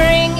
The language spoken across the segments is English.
wondering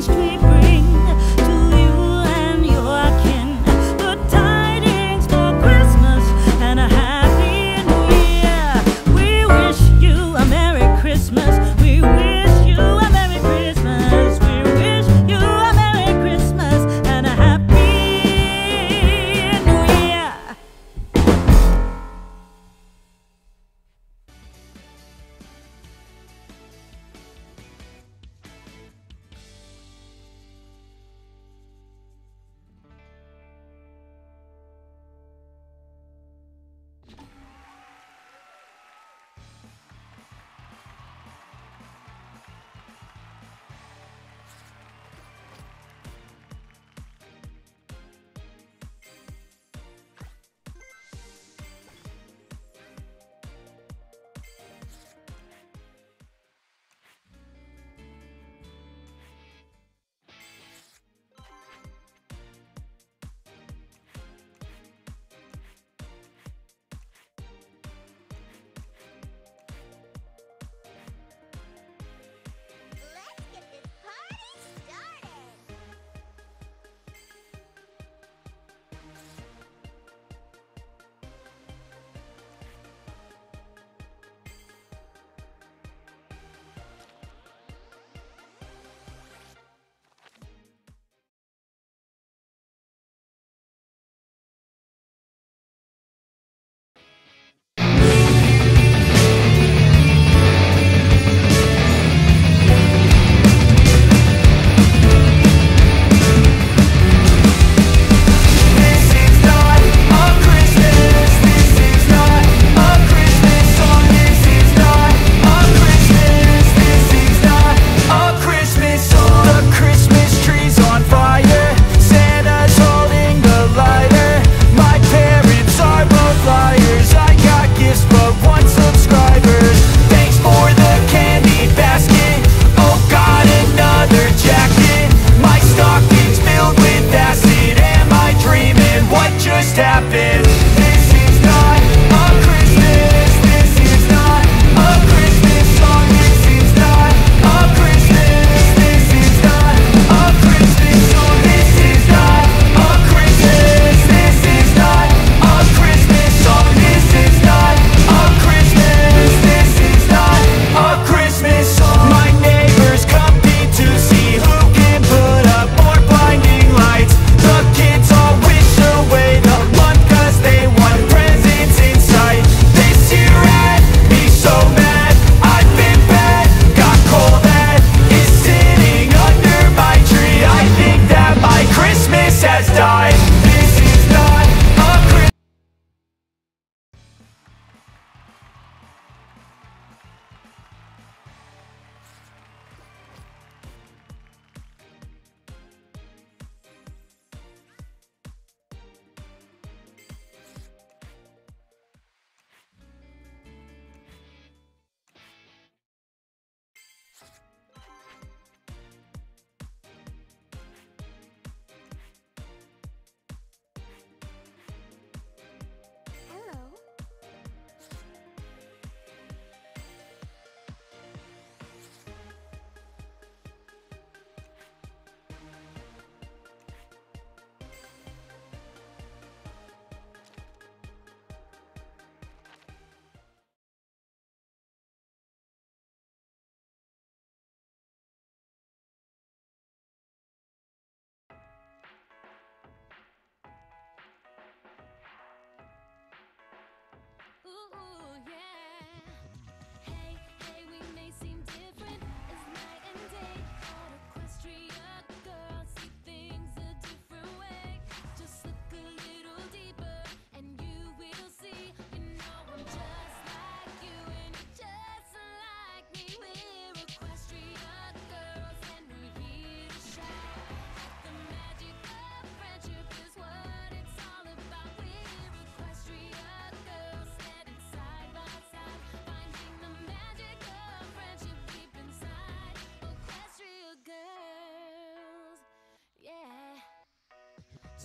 things we Ooh, yeah.